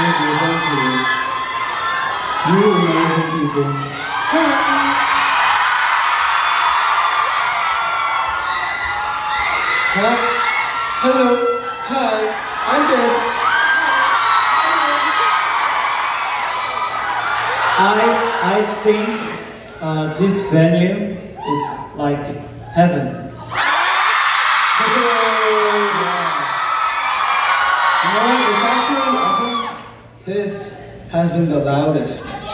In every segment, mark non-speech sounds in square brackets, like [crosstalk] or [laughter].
Thank you, thank you. You amazing people. Hello. Hello. Hi. I'm Jeff. I I think uh, this venue is like heaven. has been the loudest.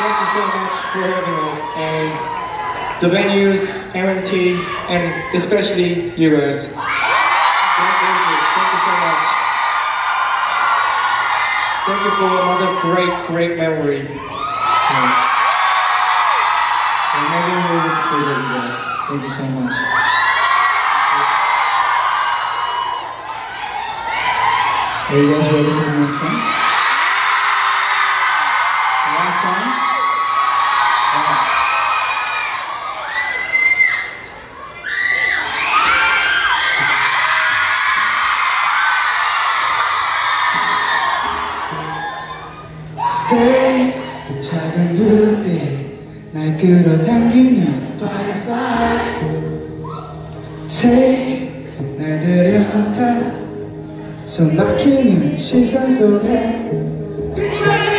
Thank you so much for having us and the venues, MMT, and especially you guys. Thank you so much. Thank you for another great, great memory. Thanks. And maybe we'll you guys. Thank you so much. Are you guys ready for the next song? 작은 불빛 날 끌어당기는 fireflies. Take 날 데려가 숨 막히는 시선 속에. 비춰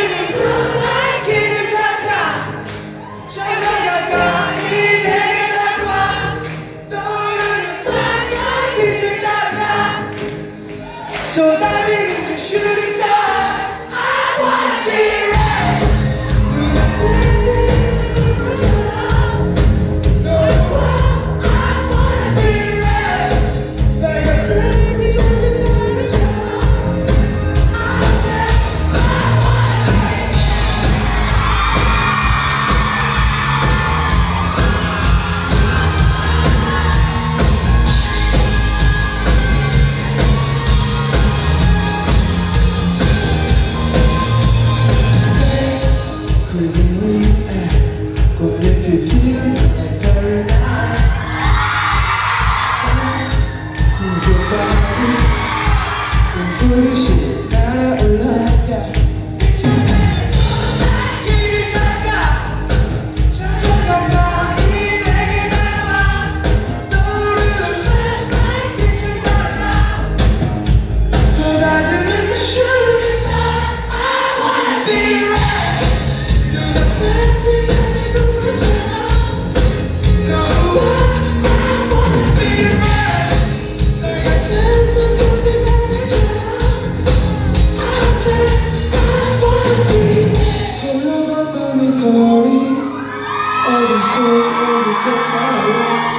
to the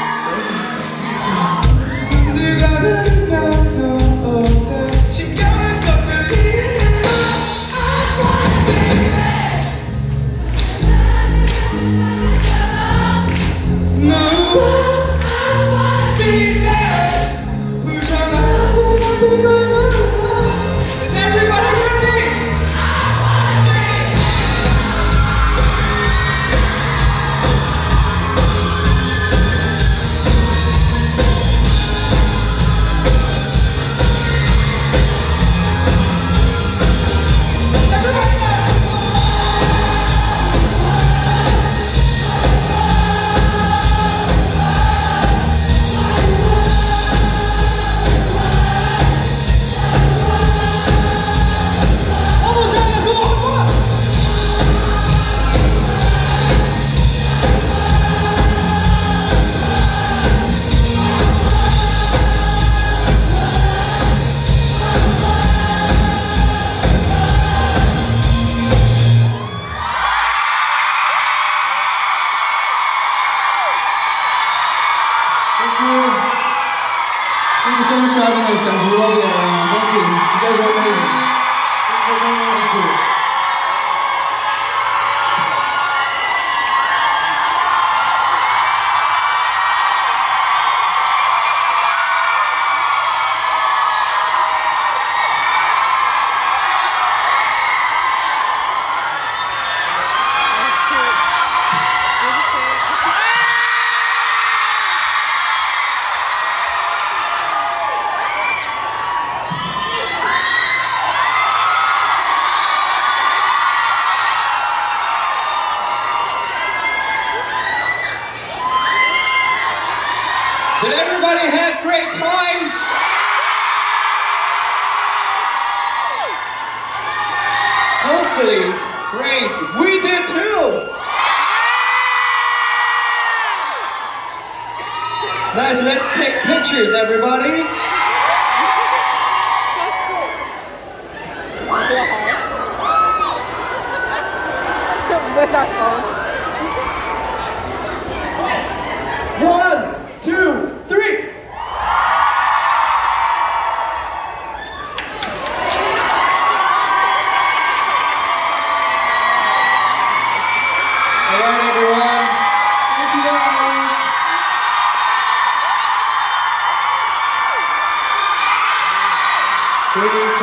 Great. We did too. Nice, let's take pictures, everybody. [laughs] [laughs]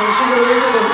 저희 정식으로 회사도